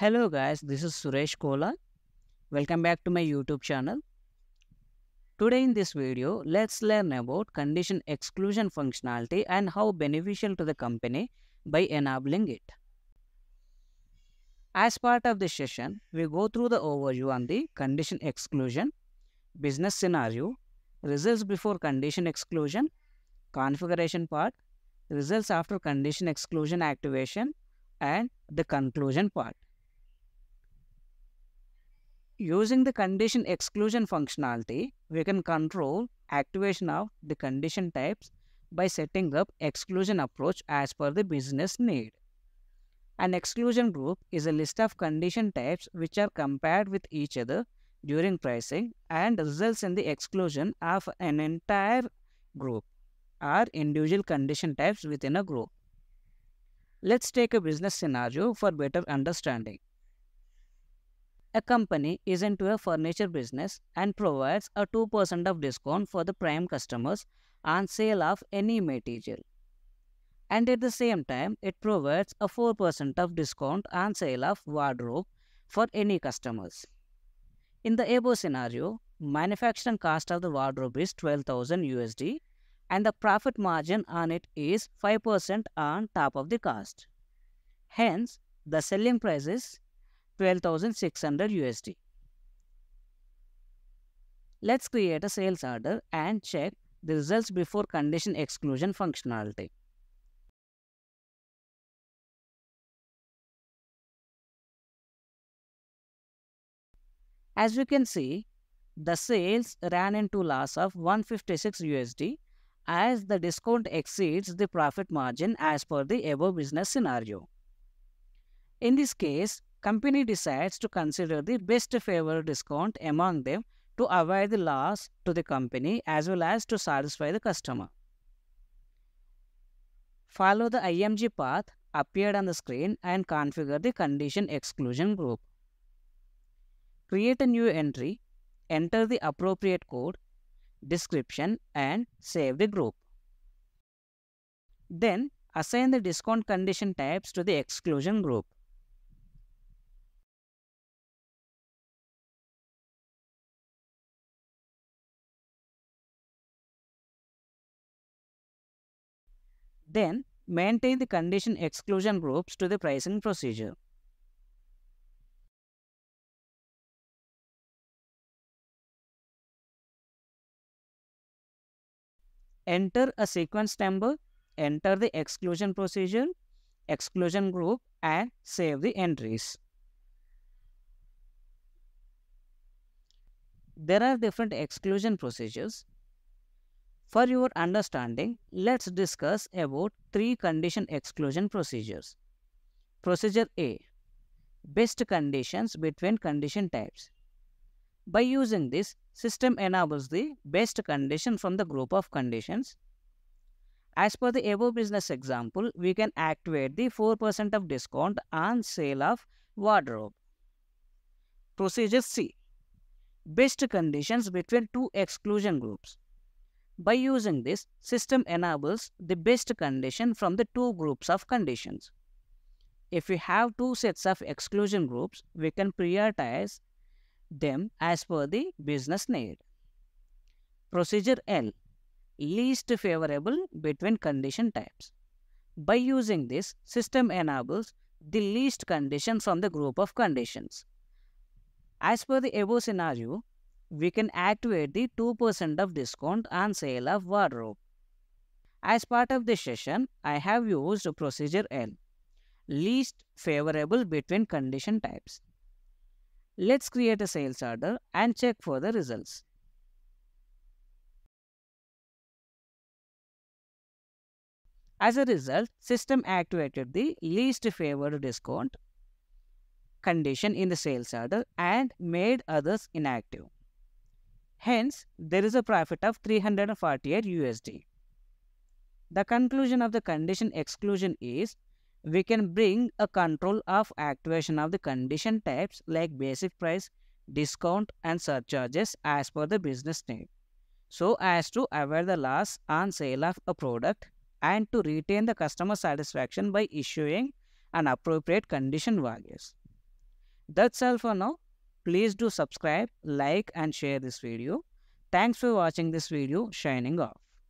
Hello guys, this is Suresh Kola. Welcome back to my YouTube channel. Today in this video, let's learn about condition exclusion functionality and how beneficial to the company by enabling it. As part of this session, we go through the overview on the condition exclusion, business scenario, results before condition exclusion, configuration part, results after condition exclusion activation, and the conclusion part. Using the condition exclusion functionality, we can control activation of the condition types by setting up exclusion approach as per the business need. An exclusion group is a list of condition types which are compared with each other during pricing and results in the exclusion of an entire group or individual condition types within a group. Let's take a business scenario for better understanding. A company is into a furniture business and provides a 2% of discount for the prime customers on sale of any material. And at the same time, it provides a 4% of discount on sale of wardrobe for any customers. In the above scenario, manufacturing cost of the wardrobe is 12,000 USD and the profit margin on it is 5% on top of the cost. Hence, the selling price is 12,600 USD. Let's create a sales order and check the results before condition exclusion functionality. As we can see, the sales ran into loss of 156 USD as the discount exceeds the profit margin as per the above business scenario. In this case, company decides to consider the best favor discount among them to avoid the loss to the company as well as to satisfy the customer. Follow the IMG path appeared on the screen and configure the condition exclusion group. Create a new entry, enter the appropriate code, description and save the group. Then assign the discount condition types to the exclusion group. Then maintain the condition exclusion groups to the pricing procedure. Enter a sequence number, enter the exclusion procedure, exclusion group and save the entries. There are different exclusion procedures. For your understanding, let's discuss about three condition exclusion procedures. Procedure A Best conditions between condition types. By using this, system enables the best condition from the group of conditions. As per the above business example, we can activate the 4% of discount on sale of wardrobe. Procedure C Best conditions between two exclusion groups. By using this, system enables the best condition from the two groups of conditions. If we have two sets of exclusion groups, we can prioritize them as per the business need. Procedure L Least favorable between condition types. By using this, system enables the least condition from the group of conditions. As per the above scenario, we can activate the 2% of discount on sale of wardrobe. As part of this session, I have used procedure L, least favorable between condition types. Let's create a sales order and check for the results. As a result, system activated the least favored discount condition in the sales order and made others inactive. Hence, there is a profit of 348 USD. The conclusion of the condition exclusion is we can bring a control of activation of the condition types like basic price, discount and surcharges as per the business need so as to avoid the loss on sale of a product and to retain the customer satisfaction by issuing an appropriate condition values. That's all for now. Please do subscribe, like and share this video. Thanks for watching this video. Shining off.